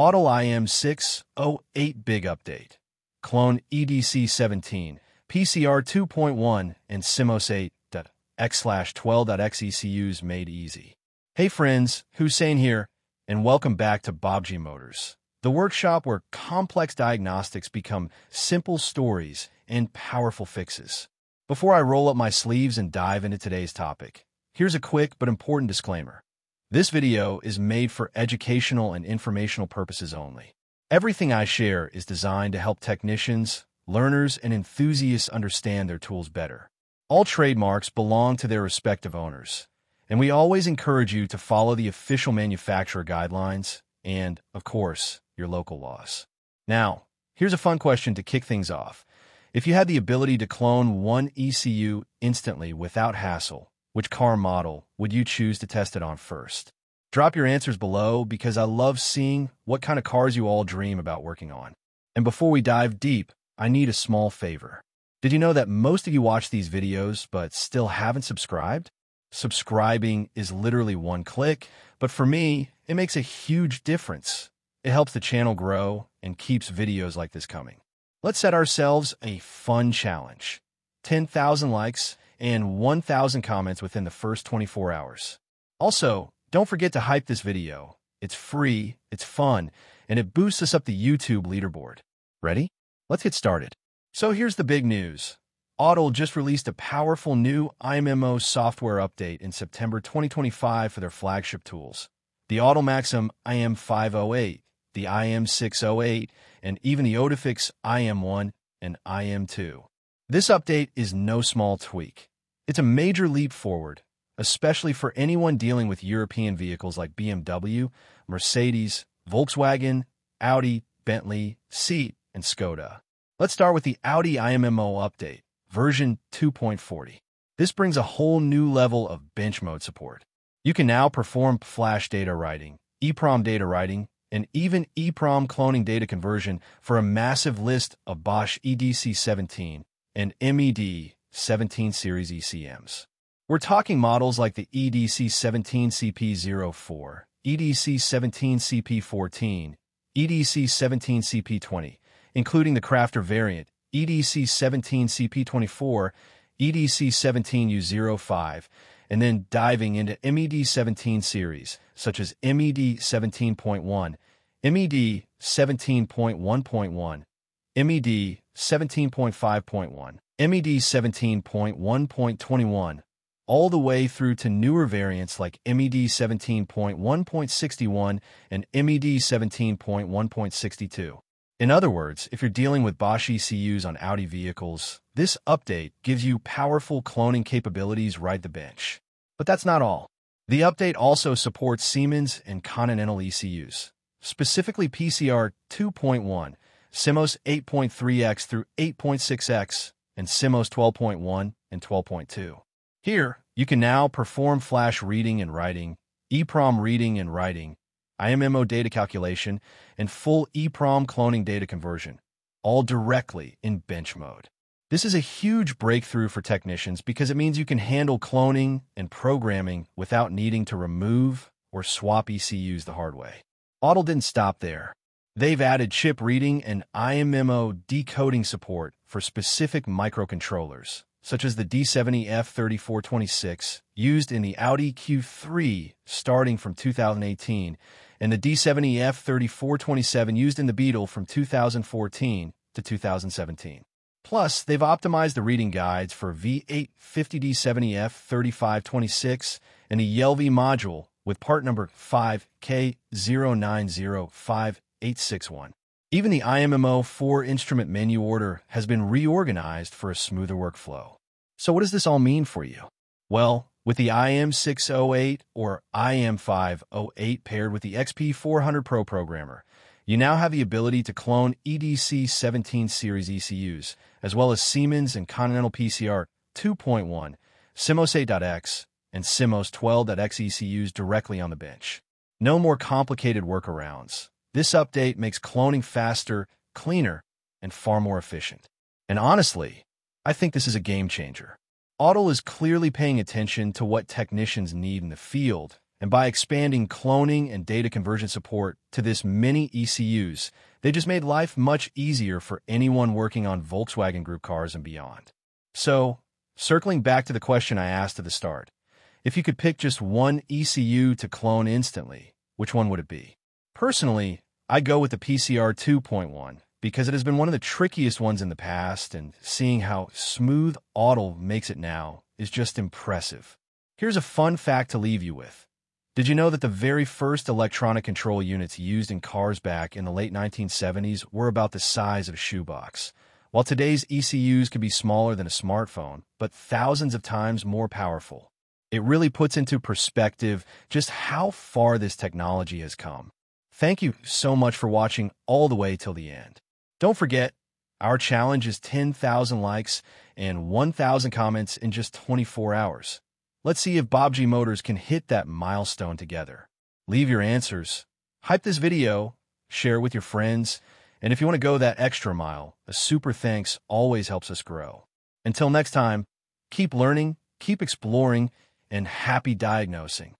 Autel IM608 Big Update. Clone EDC17, PCR 2.1, and Simos 8.x/12.x ECUs made easy. Hey friends, Hussain here, and welcome back to Baabji Motors, the workshop where complex diagnostics become simple stories and powerful fixes. Before I roll up my sleeves and dive into today's topic, here's a quick but important disclaimer. This video is made for educational and informational purposes only. Everything I share is designed to help technicians, learners, and enthusiasts understand their tools better. All trademarks belong to their respective owners, and we always encourage you to follow the official manufacturer guidelines and, of course, your local laws. Now, here's a fun question to kick things off. If you had the ability to clone one ECU instantly without hassle, which car model would you choose to test it on first? Drop your answers below because I love seeing what kind of cars you all dream about working on. And before we dive deep, I need a small favor. Did you know that most of you watch these videos but still haven't subscribed? Subscribing is literally one click, but for me, it makes a huge difference. It helps the channel grow and keeps videos like this coming. Let's set ourselves a fun challenge. 10,000 likes and 1,000 comments within the first 24 hours. Also, don't forget to hype this video. It's free, it's fun, and it boosts us up the YouTube leaderboard. Ready? Let's get started. So here's the big news. Autel just released a powerful new IMMO software update in September 2025 for their flagship tools. The Autel MaxiIM IM508, the IM608, and even the OTOFIX IM1 and IM2. This update is no small tweak. It's a major leap forward, especially for anyone dealing with European vehicles like BMW, Mercedes, Volkswagen, Audi, Bentley, Seat, and Skoda. Let's start with the Audi IMMO update, version 2.40. This brings a whole new level of bench mode support. You can now perform flash data writing, EEPROM data writing, and even EEPROM cloning data conversion for a massive list of Bosch EDC17 and MED 17 series ECMs. We're talking models like the EDC17CP04, EDC17CP14, EDC17CP20, including the Crafter variant, EDC17CP24, EDC17U05, and then diving into MED17 series, such as MED17.1, MED 17.1.1, MED 17.1.21, all the way through to newer variants like MED 17.1.61 and MED 17.1.62. In other words, if you're dealing with Bosch ECUs on Audi vehicles, this update gives you powerful cloning capabilities right the bench. But that's not all. The update also supports Siemens and Continental ECUs, specifically PCR 2.1, SIMOS 8.3x through 8.6x, and Simos 12.1 and 12.2. Here, you can now perform flash reading and writing, EEPROM reading and writing, IMMO data calculation, and full EEPROM cloning data conversion, all directly in bench mode. This is a huge breakthrough for technicians because it means you can handle cloning and programming without needing to remove or swap ECUs the hard way. Autel didn't stop there. They've added chip reading and IMMO decoding support for specific microcontrollers, such as the D70F3426 used in the Audi Q3 starting from 2018 and the D70F3427 used in the Beetle from 2014 to 2017. Plus, they've optimized the reading guides for V850D70F3526 and the ELV module with part number 5K0905 even the IMMO 4 instrument menu order has been reorganized for a smoother workflow. So what does this all mean for you? Well, with the IM608 or IM508 paired with the XP400 Pro programmer, you now have the ability to clone EDC 17 series ECUs, as well as Siemens and Continental PCR 2.1, Simos 8.x, and SIMOS 12.x ECUs directly on the bench. No more complicated workarounds. This update makes cloning faster, cleaner, and far more efficient. And honestly, I think this is a game changer. Autel is clearly paying attention to what technicians need in the field And by expanding cloning and data conversion support to this many ECUs, they just made life much easier for anyone working on Volkswagen Group cars and beyond. So, circling back to the question I asked at the start, if you could pick just one ECU to clone instantly, which one would it be? Personally, I go with the PCR 2.1 because it has been one of the trickiest ones in the past, and seeing how smooth Autel makes it now is just impressive. Here's a fun fact to leave you with. Did you know that the very first electronic control units used in cars back in the late 1970s were about the size of a shoebox? While today's ECUs can be smaller than a smartphone, but thousands of times more powerful. It really puts into perspective just how far this technology has come. Thank you so much for watching all the way till the end. Don't forget, our challenge is 10,000 likes and 1,000 comments in just 24 hours. Let's see if Baabji Motors can hit that milestone together. Leave your answers, hype this video, share it with your friends, and if you want to go that extra mile, a super thanks always helps us grow. Until next time, keep learning, keep exploring, and happy diagnosing.